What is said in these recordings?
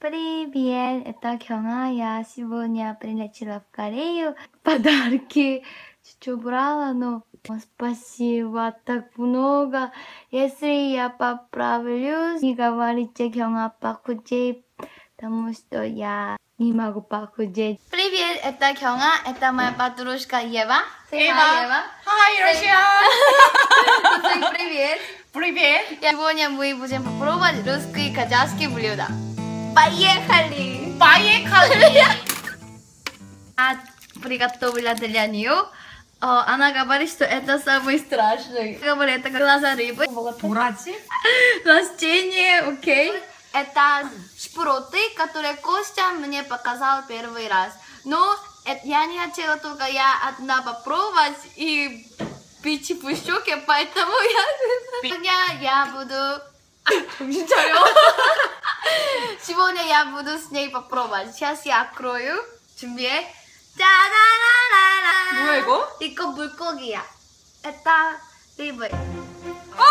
Привет, это Кёна. Я сегодня прилетела в Корею. Подарки чуть-чуть брала, но спасибо так много. Если я поправлюсь, не говорите Кёна похудей, потому что я не могу похудеть. Привет, это Кёна. Это моя подружка Ева. Hi, Ева. Hi, Russia! Привет. Привет! Сегодня мы будем попробовать русские казахские блюда. Поехали! Поехали! А приготовила для нее. О, а, она говорит, что это самый страшный. Говорит, это глаза рыбы. Бурати. Растение, окей. Okay. Это шпроты, которые Костя мне показал первый раз. Но это, я не хотела только я одна попробовать и пить в щеке, поэтому я... Я, я буду... Сегодня я буду с ней попробовать. Сейчас я открою. 준비해. 짜라라라라. 뭐야 이거? 이거 물고기야. Это рыбы. 아!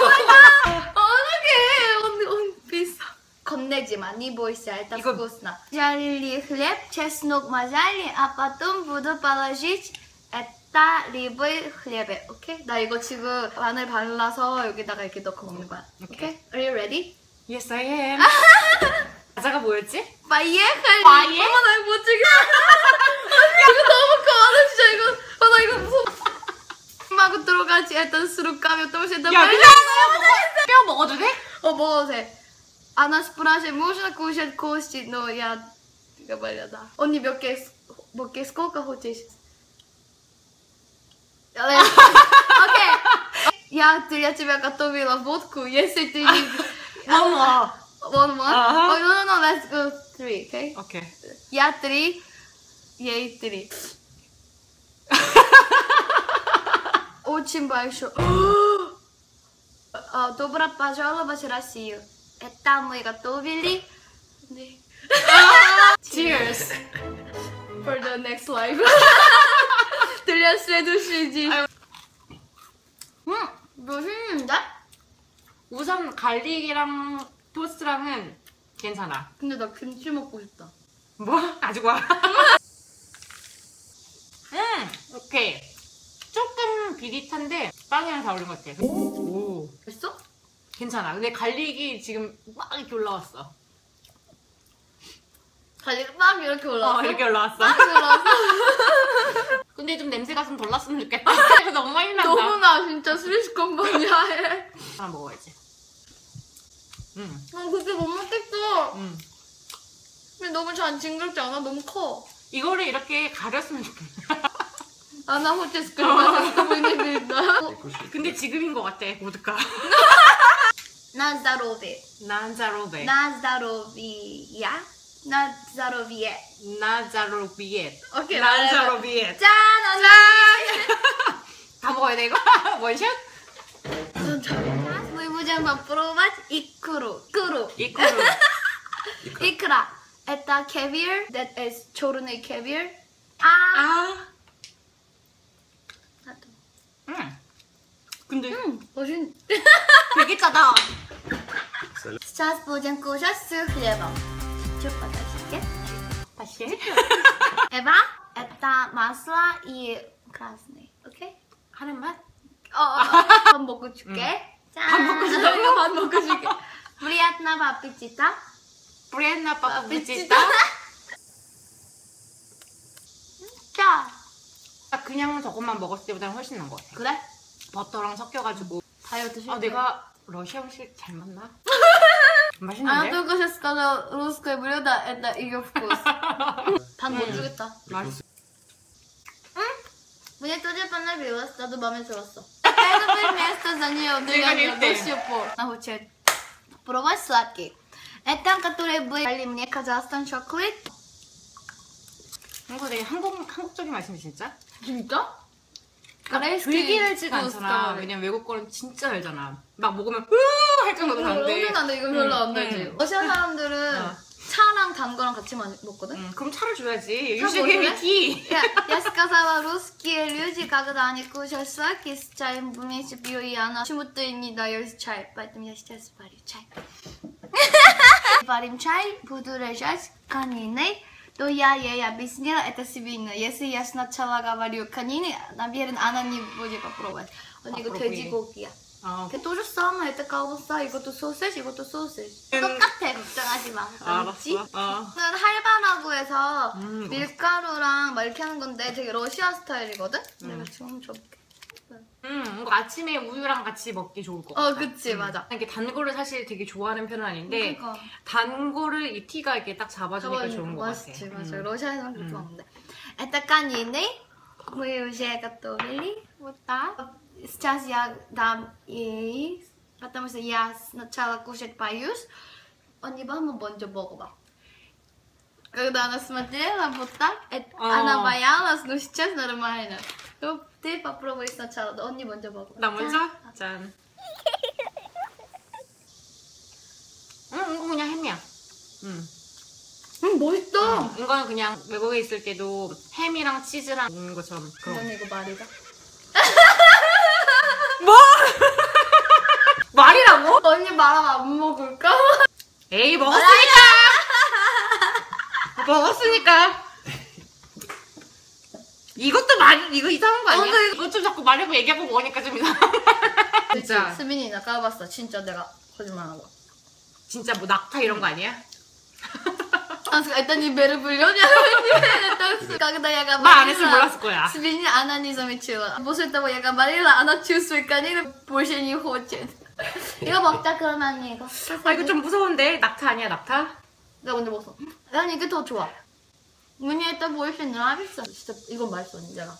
뭐야? 어떡해. он, он 비싸. 겁내지 마. Не бойся. Это 이거... вкусно. Жарили хлеб, чеснок мазали, а потом буду положить это рыбы в хлебе. 오케이? 나 이거 지금 마늘 발라서 여기다가 이렇게 넣고 먹는 거야. 오케이? Are you ready? Yes, I am. 과자가 뭐였지? Поехали! Поехали! 어머 나 이거 못 찍어. 이거 너무 커. 나 진짜 이거. 아, 나 이거 무서워. 마구 들어가지. Это с руками, потому что это 야, больно. 그냥 뼈 먹어도 돼? О, боже. Она спрашивает, можно кушать кости, но я говорю, да. Он не 몇 개, 몇 개, сколько хочешь? Окей. Я для тебя готовила водку, если ты не... 어머. One, one? Ага. Oh, no, no, no, let's go three, okay? 오케이. Я три, ей три. Очень большой. А, Добро пожаловать в Россию. Это мы готовили. 네. Cheers. For the next life. для следующей день. 음, 맛있는데? 우선 갈릭이랑 토스트랑은 괜찮아. 근데 나 김치 먹고 싶다. 뭐? 아직 와. 음, 오케이. 조금 비릿한데 빵이랑 잘 어울린 것 같아. 오, 맛있어? 괜찮아. 근데 갈릭이 지금 막 이렇게 올라왔어. 가지고 막 이렇게 올라왔어. 어, 이렇게 올라왔어. 막 올라왔어. 근데 좀 냄새가 좀 덜 났으면 좋겠다. 너무 많이 난다. 너무나 진짜 스위스 컴퍼니야 해. 하나 먹어야지. 음. 어, 아 그게 못 먹겠어. 음. 근데 너무 잘 징그럽지 않아? 너무 커. 이거를 이렇게 가렸으면 좋겠다. 아나 호텔 스크린마다 보이는 다 근데 지금인 것 같아, 보드카. 난자로베. 난자로베. 난자로비야? 나자로비엣 나자로비엣 오케이. 나자로비엣 짠! 짠! 다 먹어야 돼, 이거? 원샷? мы можем попробовать икру икру. икру икра. Это caviar. That is чёрный caviar. 아. 아. 나도. 응 근데. 응 멋있. 되게 짜다. 스타스 보장 꼬셨스 클레버. 다시. Эва, это масло и красный. Окей? 하는 맛? 어, 어, 어. 밥 먹고 줄게. 짠. 밥 먹고 준다고? 이거 밥 먹고 줄게. Приятного аппетита. 브랜나 빠빠부지다. 자, 그냥 저것만 먹었을 때보다는 훨씬 나은 것 같아. 그래? 버터랑 섞여가지고. 다이어트 실패. 아, 내가 러시아 음식 잘 맞나? А 맛있는데? только сейчас сказал русское блюдо, это ее вкус. 밥 못 주겠다. 맛있어. Мне тоже понравилось, 나도 마음에 들었어. Первое место занял 내가 для 일 до 등. сих пор. Она хочет попробовать сладкий. Это, который были дали мне Казахстан chocolate. 이거 되게 한국, 한국적인 맛인데, 진짜? 진짜? 되게 Корейский 달지가 вкус 않잖아. такой. 왜냐면 외국 거는 진짜 달잖아. 막 먹으면 으 할 정도로 오늘 달는데. 오늘 난데 이거 별로 안 응, 달지. 응. 러시아 사람들은 어. 차랑 단 거랑 같이 마- 먹거든? 음, 그럼 차를 줘야지. 차 유식이 먹을래? 티. Я, я сказала русские люди, когда они кушают сладкие с чаем вместе пью, и она почему-то не дает чай, поэтому я сейчас варю чай. Варим чай, буду лежать конины, то я ей объяснила, это свинья. Если я сначала говорю конины, наверное, она не будет попробовать. У него Попробуй. 돼지고기야. 어, 아. 걔또 줬어. 엄마 이때 까고싸 이것도 소세지, 이것도 소세지. 음. 똑같아. 걱정하지 마. 아, 알았지? 아. 는 할바라고 해서 음. 밀가루랑 막 이렇게 하는 건데 되게 러시아 스타일이거든? 음. 내가 지금 줘볼게. 음, 이거 아침에 우유랑 같이 먹기 좋을 것 같아. 어, 그치, 음. 맞아. 이게 단 거를 사실 되게 좋아하는 편은 아닌데, 음, 그러니까. 단 거를 이 티가 이렇게 딱 잡아주니까 좋은 것 같아. 맞지, 맞아. 음. 러시아에서는 그렇게 음. 먹는데. 에타카니네, 무유시에가 또 밀리, 뭐다? Сейчас я дам ей, потому что я сначала кушать боюсь. Они 한번 먼저 먹어봐. Когда она смотрела вот так, это- А. она боялась, но сейчас нормально. Ну, ты попробуй сначала, да, 언니 먼저 먹어. 나 먼저? 짠. 음, 이거 그냥 햄이야. 음. 음, 맛있다. 음, 이거는 그냥 외국에 있을 때도 햄이랑 치즈랑 먹는 것처럼 그런. 언니 이거 말이다. 뭐? 말이라고? 언니 말하면 안 먹을까? 에이 먹었으니까. 먹었으니까. 이것도 말 이거 이상한 거 아니야? 어, 나 이거 좀 자꾸 말하고 얘기하고 먹으니까 좀 이상. 진짜 수빈이 나 까봤어. 진짜 내가 거짓말하고. 진짜 뭐 낙타 이런 거 아니야? А это не бербульон, я Когда я говорила... 말 안 했으면 몰랐을 거야. Свиньи она не замечала. После того, я говорила, она чувствует конину, больше не хочет. 이거 먹자 그러면 이거. 아 이거 좀 무서운데 낙타 아니야 낙타? 내가 먼저 먹었어. 난 이게 더 좋아. мне это больше нравится. 진짜 이건 맛있어, 진짜.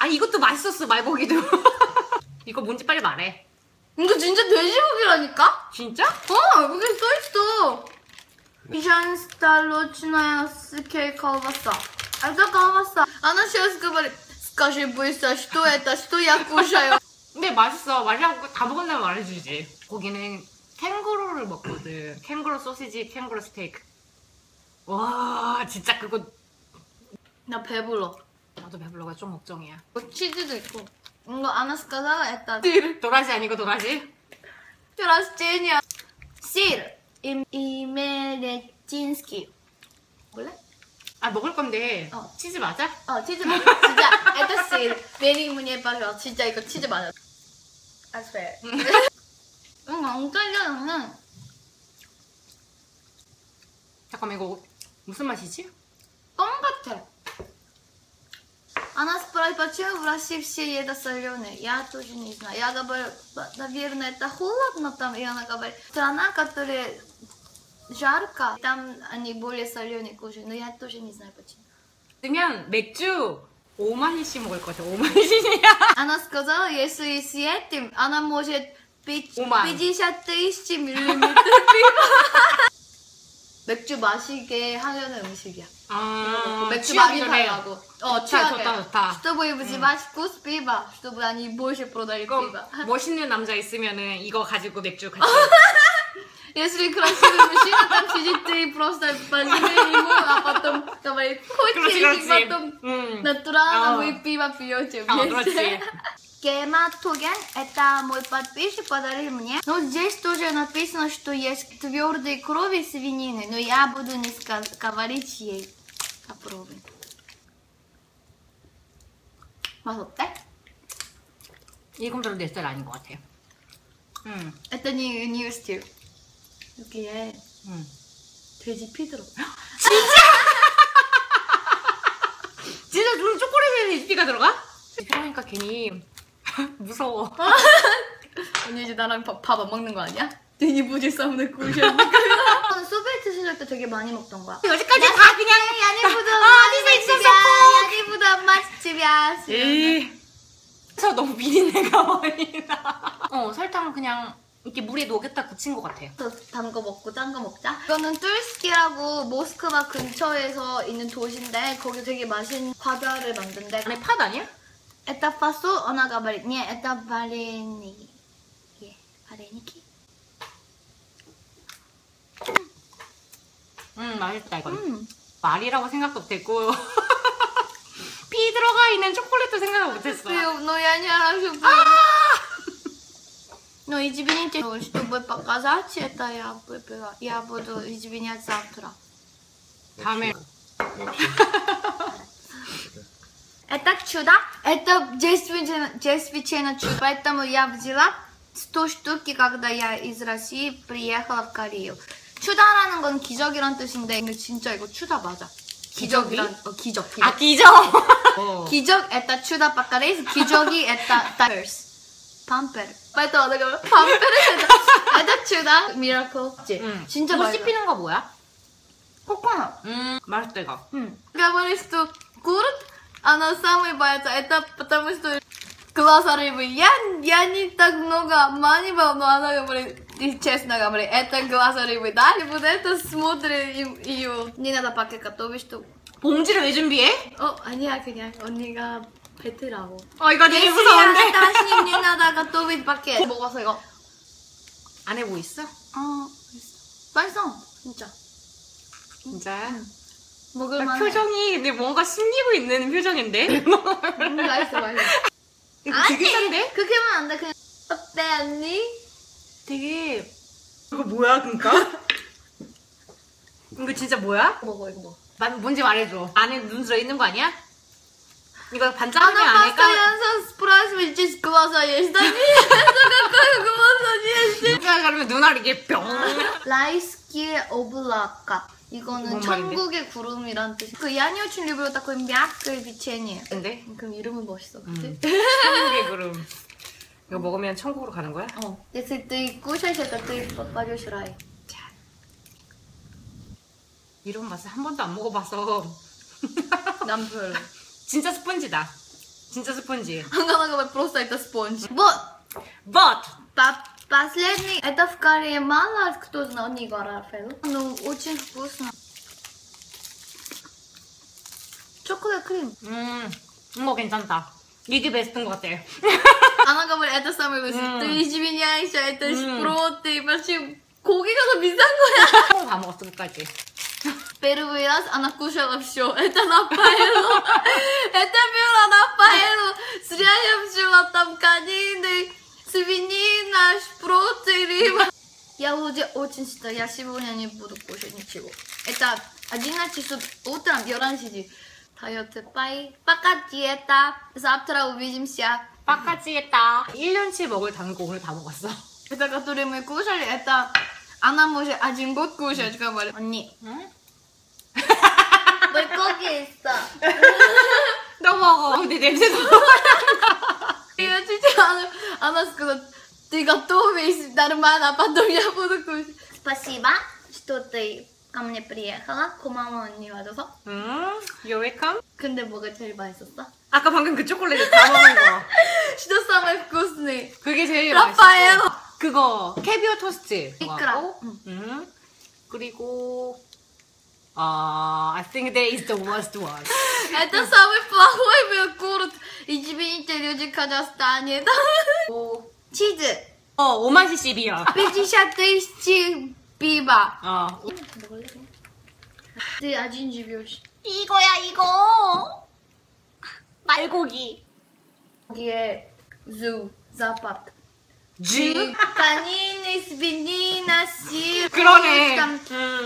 아 이것도 맛있었어 말고기도. 이거 뭔지 빨리 말해. 이거 진짜 돼지고기라니까? 진짜? 어, 여기 써있어. Пижан столочная с колбаса. Это колбаса. Она сейчас говорит, скажи быстро, что это, что я кушаю. 근데 맛있어. 말하고 다 먹었나 말해주지. 고기는 캥거루를 먹거든. 캥거루 소시지, 캥거루 스테이크. 와 진짜 그거 나 배불러. 나도 배불러가 좀 걱정이야. 뭐 치즈도 있고. 이거 она сказала, это 도라지 아니고 도라지? растение. Сыр. Им- Имеретинский. 건데 어. 치즈 맞아? 어, 치즈 맞아. 진짜, это сыр. 베리 문예 빠져. 진짜 이거 치즈 맞아. I swear. 응, 안 깔려, 나는. 잠깐만 이거 무슨 맛이지? 껌 같아. Она спрашивает, почему в России все едят соленые? Я тоже не знаю. Я говорю, «Ба- наверное, это холодно там. И она говорит, страна, которая жарко, там они более соленые кушают. Но я тоже не знаю почему. 그러면 맥주 5만이씩 먹을 것 같아. 5만이씩이야. Она сказала, если с этим, она может пить Ума. 50 тысяч миллилитров пива. 맥주 마시게 하려는 음식이야. 아 맥주 취하기 많이 전에. 달라고. 어, 좋다, 취하게. 좋다, 좋다. Чтобы вызывать вкус пива, чтобы они больше продали 이거 пиво. 멋있는 남자 있으면은 이거 가지고 맥주 같이. Если красивый мужчина там сидит, ты просто возьми ему, а потом говорит, 그렇지, хочешь, и 그렇지. потом 음. натурально 어. вы пиво пьете 어, вместе. 그렇지. Гематоген – это мой подписчик подарил мне. Но здесь тоже написано, что есть твердые крови свинины, но я буду не сказ- говорить ей. Попробуй. 맛 어때? 이건 별로 내 스타일 아닌 것 같아. 음. Это не new стиль. 여기에 음. 돼지 피 들어. 진짜 눈 초콜릿에 레시피가 들어가? 그러니까 괜히 무서워. 언니 이제 나랑 밥 안 먹는 거 아니야? 돼지 부지 싸움을 꾸셨니까. 소비에트 시절 때 되게 많이 먹던 거야. 여기까지 다 그냥 아, 어디서 있었어? 야니보다 맛집이야. 에이. 저 너무 비린내가 많이 나. 어 설탕 그냥 이렇게 물에 녹였다 굳힌 것 같아. 단거 먹고 짠 거 먹자. 이거는 뚫스키라고 모스크바 근처에서 있는 도시인데 거기 되게 맛있는 과자를 만든대. 안에 팥 아니야? Это фасоль, она говорит, не, это вареники. Вареники? 음 맛있다 이건. 음. 말이라고 생각도 못했고 피 들어가 있는 초콜릿도 생각 못했어. Ты, ну я не ошибаюсь. Ну, извините, чтобы показать это, я выпила. Я буду извинять завтра. 다음에 Это чудо. Это действительно, действительно чудо. Поэтому я взяла 100 штуки, когда я из России приехала в Корею. 추다라는 건 기적이란 뜻인데 이거 진짜 이거 추다 맞아. 기적이란 어, 기적 기적. 아 기적. 어. 기적 это чудо покорейс, 기적이 밤페르 맞다 맞다 그러면 밤페르 에다추다 미라클 그치? 응. 진짜 맛있 씹히는 거 뭐야? 코코넛 음 맛있다 이거 응 говоришь что курт она самый боится это потому что глаза рыбы я я не так много манивал но она говорит и честно говорю, это глаза рыбы, да? И вот это смотрим ее. Не надо пока готовить, что... 봉지를 왜 준비해? 어, 아니야, 그냥 언니가 뱉으라고. 어 이거 되게 무서운데. 다시 유나다가 또 밑밖에. 뭐, 먹어서 이거 안 해보고 뭐 있어? 어 맛있어 진짜. 진짜. 아, 먹을만. 표정이 근데 뭔가 숨기고 있는 표정인데. 맛있어 맛있어. 되게 싼데? 그렇게만 안 돼. 그냥 어때 언니? 되게 이거 뭐야 그니까? 이거 진짜 뭐야? 먹어 이거. 뭐. 뭔지 말해줘. 안에 눈 들어있는 거 아니야? 이거 반짝이면 Она 아닐까? постоянно спрашивает, здесь глаза есть. Да нет, это какое глаза есть? 그러면 눈알 이게 뿅. Райские облака. 이거는 뭔 말인데? 천국의 구름이란 뜻. 그 я не очень люблю такое мягкое печенье. 근데 그럼 이름은 멋있어. 그치? 천국의 구름. 이거 먹으면 천국으로 가는 거야? 어. Если ты кушаешь это, ты попадешь в рай. 이런 맛을 한 번도 안 먹어봐서 난 별로. 진짜 스펀지다. 진짜 스펀지. Она говорит, просто это спонж. Вот. But По- Последний, это в Корее мало кто знал Ниго Рафаэлу. Ну, очень вкусно. 초콜릿 크림. 음 이거 괜찮다. 이게 베스트인 것 같아. Она говорит, это самый лучший. 음. Ты извиняйся, это 음. шпроты. Вообще, 고기가 더 비싼 거야. 다 먹었어 끝까지. Первый раз она кушала все. Это Рафаэлу. Я уже очень что я сегодня не буду кушать ничего. Это 11 часов утром, 11 다이어트 빠이. пока диета. Завтра увидимся. 빠까지 했다. 1년치 먹을 당근 오늘 다 먹었어. Это который мы кушали, это она может один год кушать, говорит. 언니, 응? 물고기 있어. 너 먹어. 근데 냄새도. Я чуть она, она сказала, ты готовишь нормально, а потом я буду кушать. Спасибо, что ты ко мне приехала. 고마워 언니 와줘서. 음, you're welcome. 근데 뭐가 제일 맛있었어? 아까 방금 그 초콜릿 다 먹은 거. Что самый вкусный? 그게 제일 라파엘. 맛있어. 그거 캐비어 토스트. 이끌어. 하고, 음. 그리고 아, I think that is the worst one. Это самый плохой был курт. Извините, люди в Казахстане. 오, 치즈. 어 오마시 씨비어. 베지샷 데이스 비바. 어. 먹을래? 내 아진지 비오시 이거야 이거. 말고기. 거기에 주 자팍 주 파니니 스비니나 시 그러네.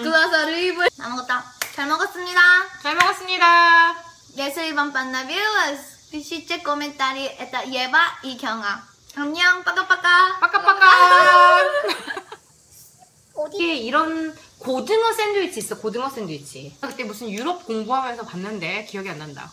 그라서 루이블 다 먹었다 잘 먹었습니다. 잘 먹었습니다. 예술 이번 반나 뷰스 피시체 코멘타리 에따 예바 이경아. 안녕, 빠까빠까. 빠까빠까. 어디에 이런 고등어 샌드위치 있어, 고등어 샌드위치. 그때 무슨 유럽 공부하면서 봤는데 기억이 안 난다.